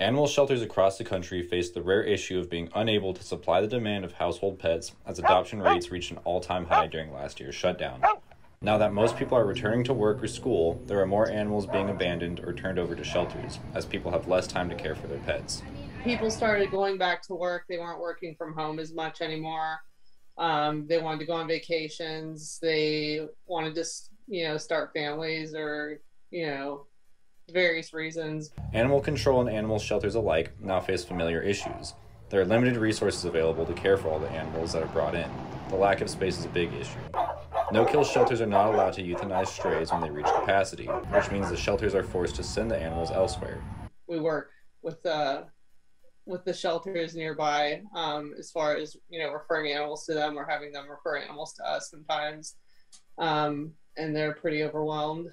Animal shelters across the country face the rare issue of being unable to supply the demand of household pets as adoption rates reached an all time high during last year's shutdown. Now that most people are returning to work or school, there are more animals being abandoned or turned over to shelters as people have less time to care for their pets. People started going back to work. They weren't working from home as much anymore. Um, they wanted to go on vacations. They wanted to, you know, start families or, you know, various reasons. Animal control and animal shelters alike now face familiar issues. There are limited resources available to care for all the animals that are brought in. The lack of space is a big issue. No kill shelters are not allowed to euthanize strays when they reach capacity, which means the shelters are forced to send the animals elsewhere. We work with uh, with the shelters nearby um, as far as you know referring animals to them or having them refer animals to us sometimes. Um, and they're pretty overwhelmed.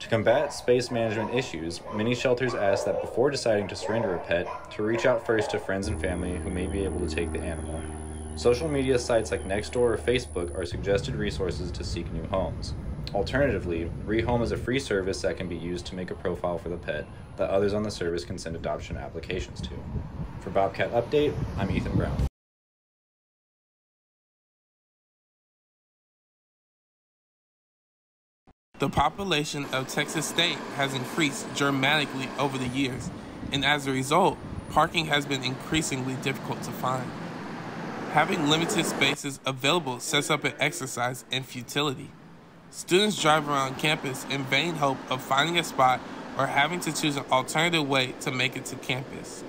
To combat space management issues, many shelters ask that before deciding to surrender a pet, to reach out first to friends and family who may be able to take the animal. Social media sites like Nextdoor or Facebook are suggested resources to seek new homes. Alternatively, Rehome is a free service that can be used to make a profile for the pet that others on the service can send adoption applications to. For Bobcat Update, I'm Ethan Brown. The population of Texas State has increased dramatically over the years, and as a result, parking has been increasingly difficult to find. Having limited spaces available sets up an exercise in futility. Students drive around campus in vain hope of finding a spot or having to choose an alternative way to make it to campus.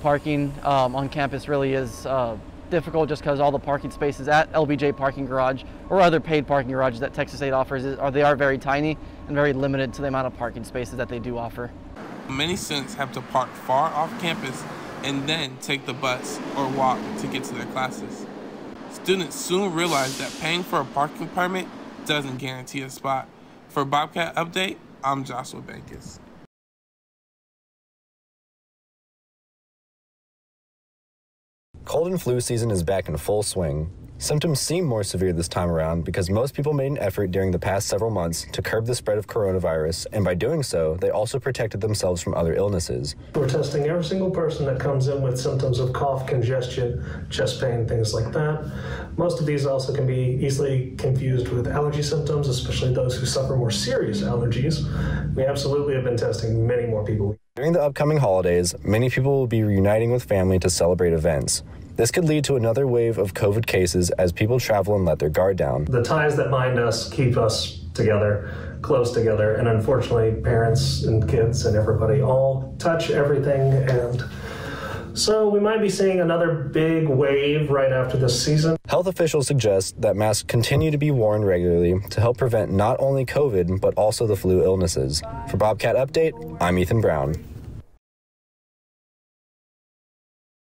Parking um, on campus really is uh, difficult just because all the parking spaces at LBJ Parking Garage or other paid parking garages that Texas State offers is, are they are very tiny and very limited to the amount of parking spaces that they do offer. Many students have to park far off campus and then take the bus or walk to get to their classes. Students soon realize that paying for a parking permit doesn't guarantee a spot. For Bobcat Update, I'm Joshua Bankus. Cold and flu season is back in full swing. Symptoms seem more severe this time around because most people made an effort during the past several months to curb the spread of coronavirus, and by doing so, they also protected themselves from other illnesses. We're testing every single person that comes in with symptoms of cough, congestion, chest pain, things like that. Most of these also can be easily confused with allergy symptoms, especially those who suffer more serious allergies. We absolutely have been testing many more people. During the upcoming holidays, many people will be reuniting with family to celebrate events. This could lead to another wave of COVID cases as people travel and let their guard down. The ties that bind us keep us together, close together, and unfortunately, parents and kids and everybody all touch everything. And so we might be seeing another big wave right after this season. Health officials suggest that masks continue to be worn regularly to help prevent not only COVID, but also the flu illnesses. For Bobcat Update, I'm Ethan Brown.